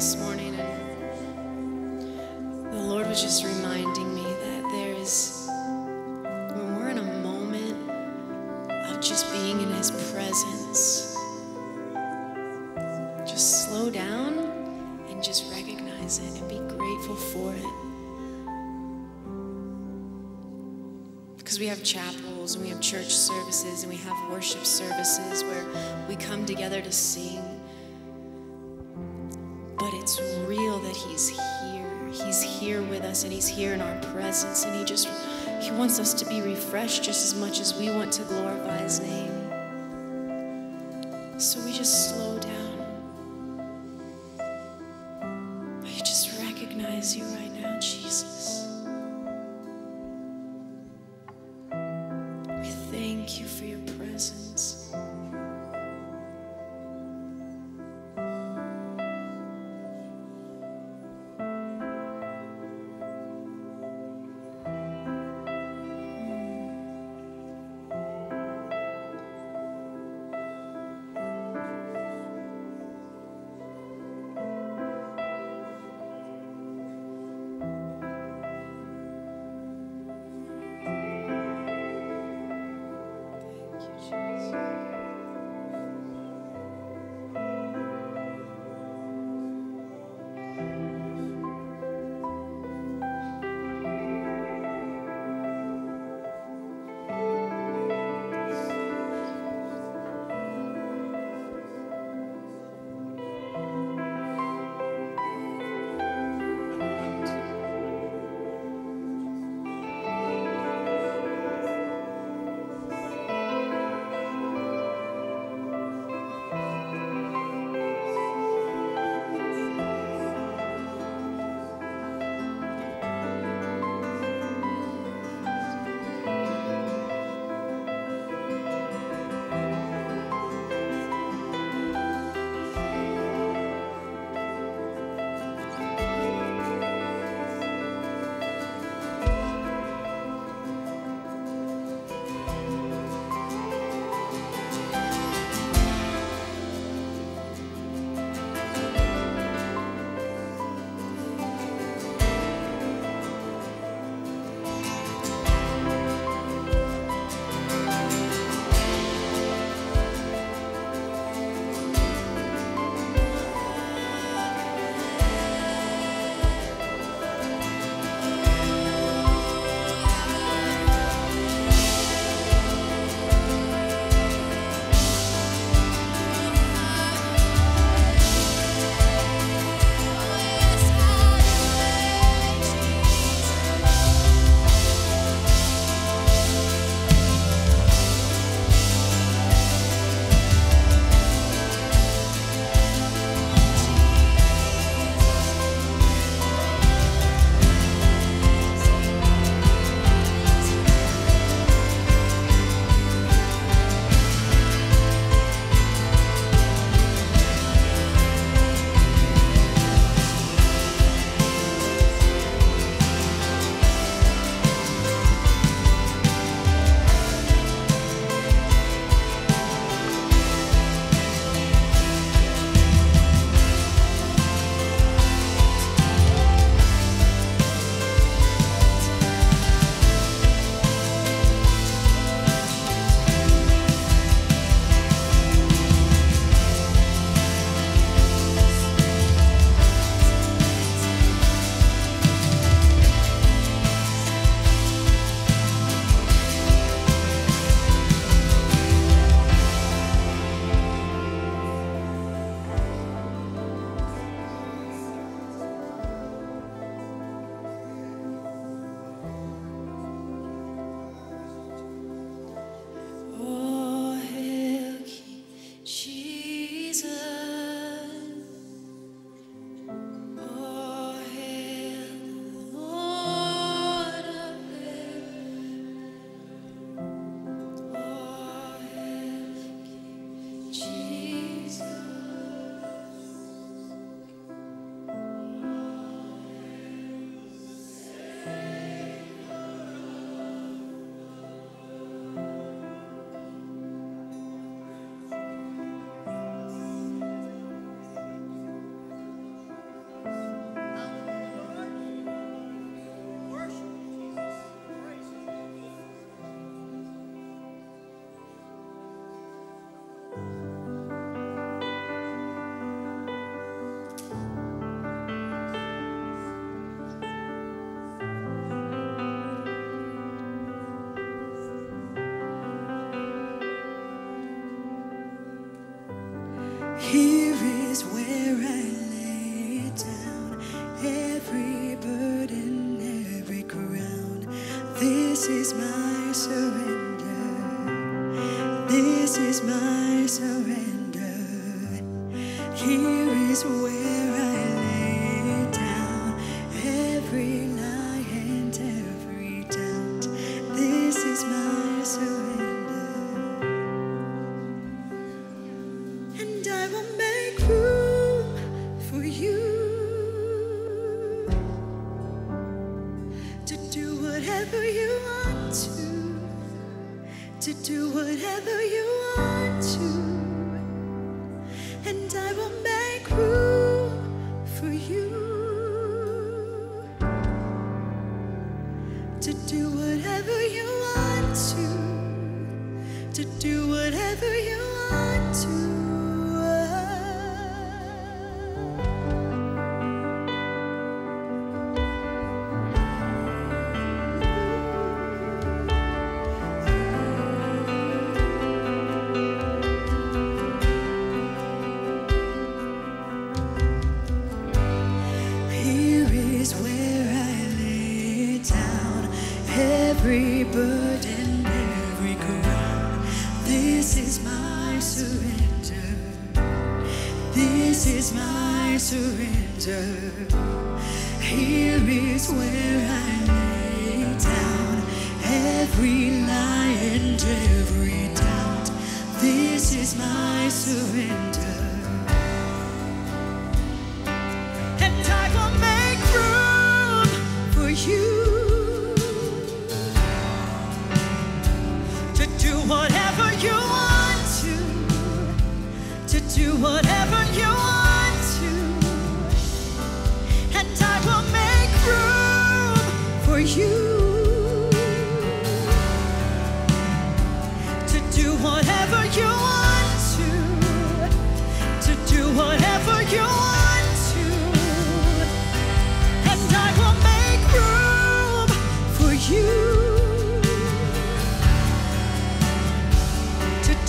this morning and the Lord was just reminding me that there is, when we're in a moment of just being in His presence, just slow down and just recognize it and be grateful for it. Because we have chapels and we have church services and we have worship services where we come together to sing. And He's here in our presence. And He just, He wants us to be refreshed just as much as we want to glorify His name.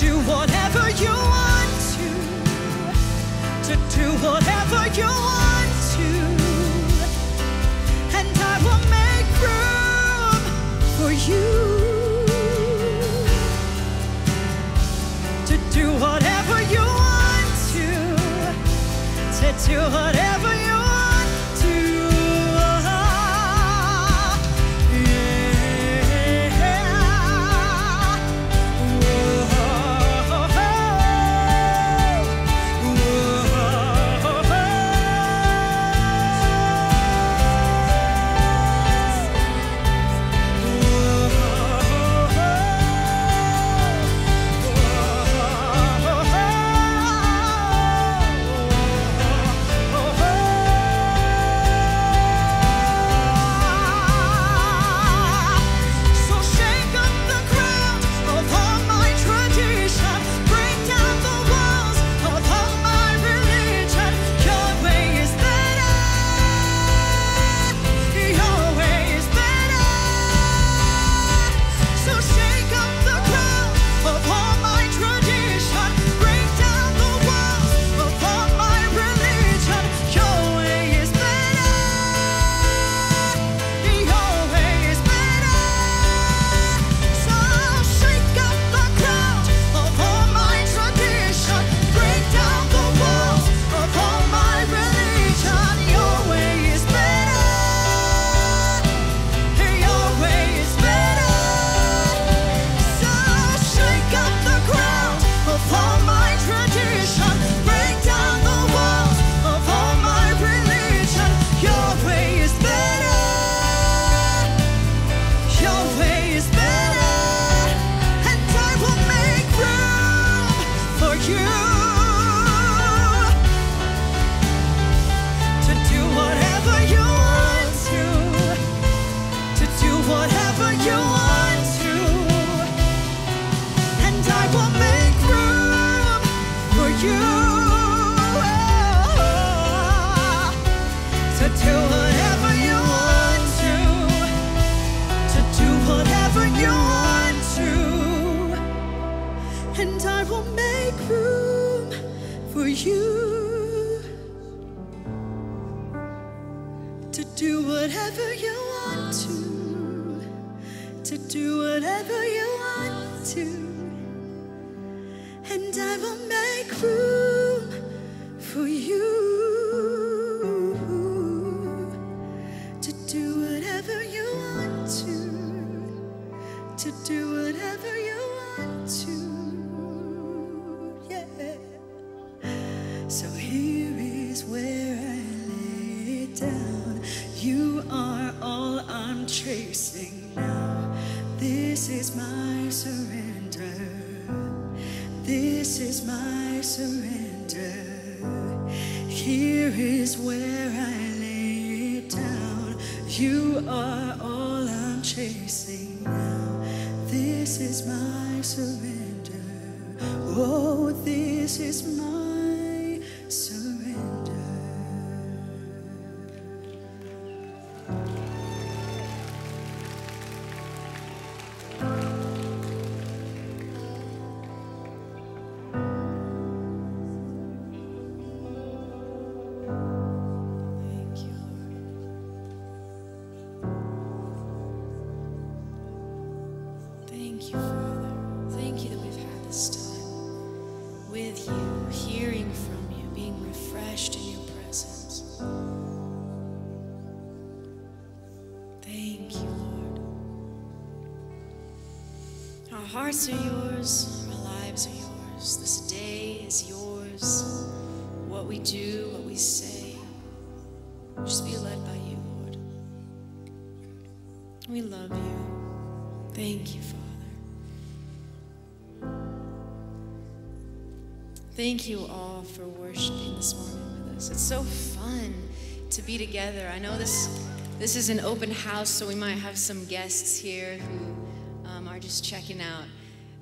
do whatever you want to, to do whatever you want to, and I will make room for you to do whatever you want to, to do whatever. do whatever you want to, to do whatever you want to, and I will make room for you. Are all I'm chasing now. This is my surrender. Oh, this is my you, Father. Thank you that we've had this time with you, hearing from you, being refreshed in your presence. Thank you, Lord. Our hearts are yours, Thank you all for worshiping this morning with us. It's so fun to be together. I know this this is an open house, so we might have some guests here who um, are just checking out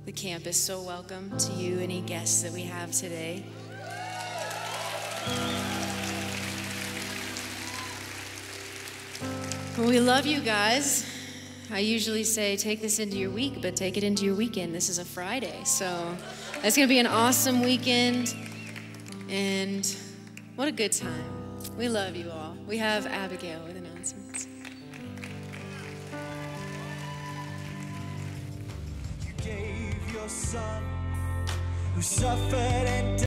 the campus. So welcome to you, any guests that we have today. Well, we love you guys. I usually say take this into your week, but take it into your weekend. This is a Friday, so it's going to be an awesome weekend. And what a good time. We love you all. We have Abigail with announcements. You gave your son who suffered and